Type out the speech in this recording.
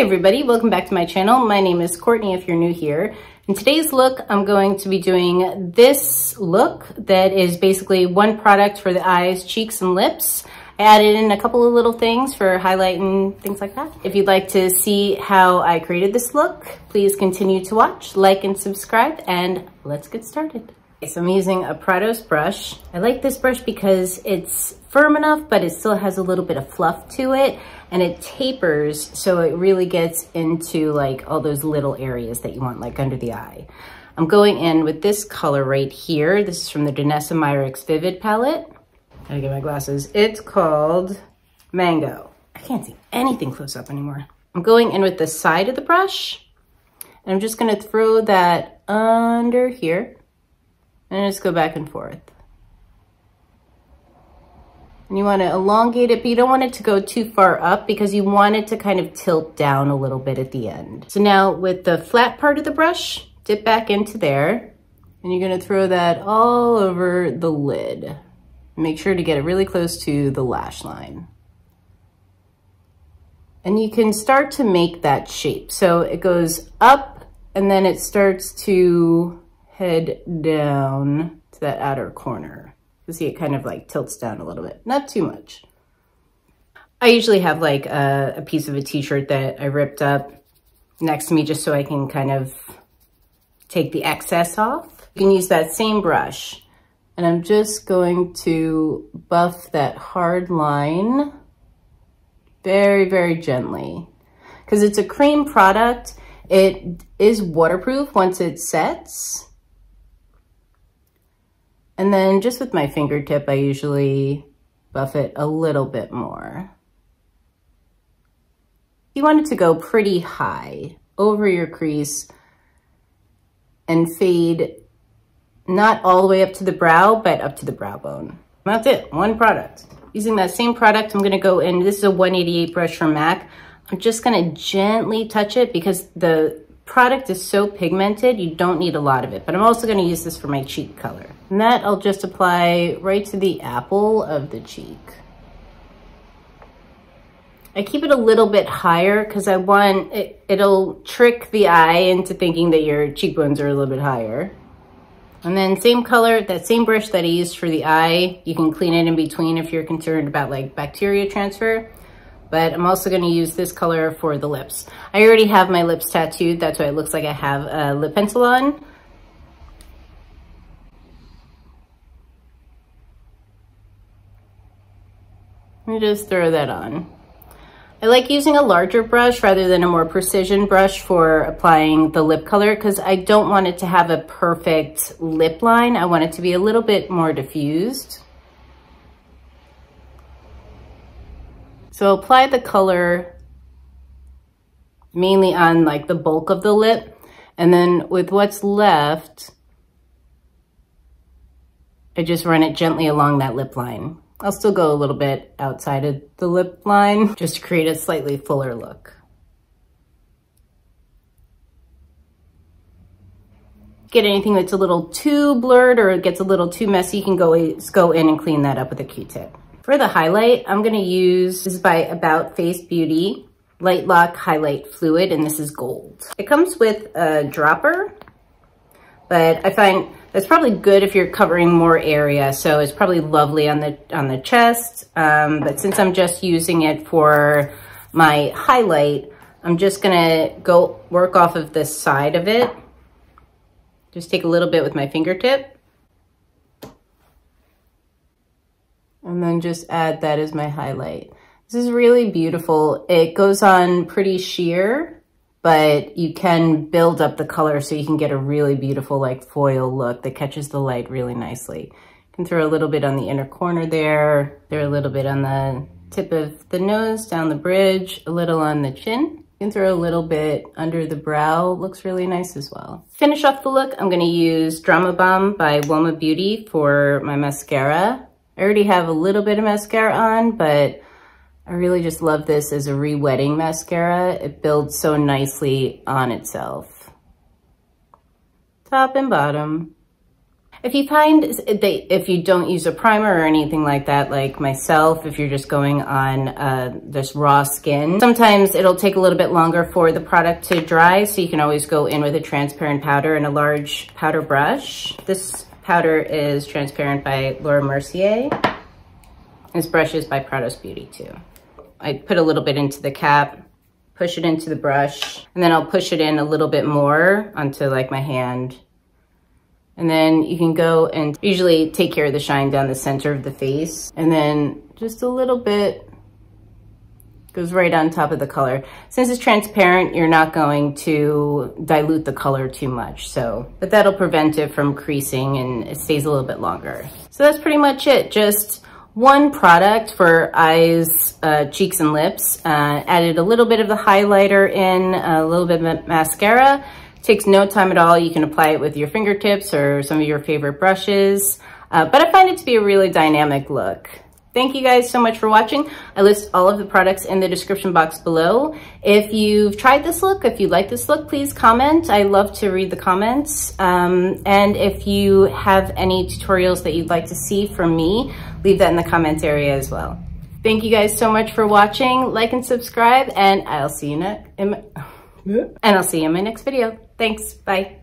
Everybody, welcome back to my channel. My name is Courtney if you're new here. In today's look, I'm going to be doing this look that is basically one product for the eyes, cheeks, and lips. I added in a couple of little things for highlight and things like that. If you'd like to see how I created this look, please continue to watch, like, and subscribe, and let's get started. So I'm using a Prados brush. I like this brush because it's firm enough, but it still has a little bit of fluff to it and it tapers so it really gets into like all those little areas that you want like under the eye. I'm going in with this color right here. This is from the Danessa Myricks Vivid palette. Gotta get my glasses. It's called Mango. I can't see anything close up anymore. I'm going in with the side of the brush and I'm just gonna throw that under here and just go back and forth. And you want to elongate it, but you don't want it to go too far up because you want it to kind of tilt down a little bit at the end. So now with the flat part of the brush, dip back into there and you're going to throw that all over the lid. Make sure to get it really close to the lash line. And you can start to make that shape. So it goes up and then it starts to head down to that outer corner. You see it kind of like tilts down a little bit, not too much. I usually have like a, a piece of a t-shirt that I ripped up next to me just so I can kind of take the excess off. You can use that same brush and I'm just going to buff that hard line very, very gently. Because it's a cream product, it is waterproof once it sets. And then just with my fingertip, I usually buff it a little bit more. You want it to go pretty high over your crease and fade not all the way up to the brow, but up to the brow bone. That's it, one product. Using that same product, I'm gonna go in, this is a 188 brush from MAC. I'm just gonna gently touch it because the product is so pigmented, you don't need a lot of it, but I'm also gonna use this for my cheek color. And that I'll just apply right to the apple of the cheek. I keep it a little bit higher because I want, it, it'll trick the eye into thinking that your cheekbones are a little bit higher. And then same color, that same brush that I used for the eye, you can clean it in between if you're concerned about like bacteria transfer but I'm also gonna use this color for the lips. I already have my lips tattooed, that's why it looks like I have a lip pencil on. Let me just throw that on. I like using a larger brush rather than a more precision brush for applying the lip color because I don't want it to have a perfect lip line. I want it to be a little bit more diffused. So apply the color mainly on like the bulk of the lip. And then with what's left, I just run it gently along that lip line. I'll still go a little bit outside of the lip line just to create a slightly fuller look. Get anything that's a little too blurred or it gets a little too messy, you can go, go in and clean that up with a Q-tip. For the highlight, I'm gonna use, this is by About Face Beauty, Light Lock Highlight Fluid, and this is gold. It comes with a dropper, but I find that's probably good if you're covering more area. So it's probably lovely on the, on the chest. Um, but since I'm just using it for my highlight, I'm just gonna go work off of the side of it. Just take a little bit with my fingertip. And then just add that as my highlight. This is really beautiful. It goes on pretty sheer, but you can build up the color so you can get a really beautiful like foil look that catches the light really nicely. You can throw a little bit on the inner corner there, throw a little bit on the tip of the nose, down the bridge, a little on the chin. You can throw a little bit under the brow, looks really nice as well. Finish off the look, I'm gonna use Drama Bomb by Wilma Beauty for my mascara. I already have a little bit of mascara on, but I really just love this as a re-wetting mascara. It builds so nicely on itself. Top and bottom. If you find they, if you don't use a primer or anything like that, like myself, if you're just going on uh, this raw skin, sometimes it'll take a little bit longer for the product to dry. So you can always go in with a transparent powder and a large powder brush. This powder is transparent by Laura Mercier. This brush is by Prados Beauty too. I put a little bit into the cap, push it into the brush, and then I'll push it in a little bit more onto like my hand. And then you can go and usually take care of the shine down the center of the face. And then just a little bit goes right on top of the color. Since it's transparent, you're not going to dilute the color too much. So, but that'll prevent it from creasing and it stays a little bit longer. So that's pretty much it. Just one product for eyes, uh, cheeks, and lips. Uh, added a little bit of the highlighter in, a little bit of mascara. Takes no time at all. You can apply it with your fingertips or some of your favorite brushes. Uh, but I find it to be a really dynamic look. Thank you guys so much for watching. I list all of the products in the description box below. If you've tried this look, if you like this look, please comment. I love to read the comments. Um, and if you have any tutorials that you'd like to see from me, leave that in the comments area as well. Thank you guys so much for watching. Like and subscribe, and I'll see you next. And I'll see you in my next video. Thanks. Bye.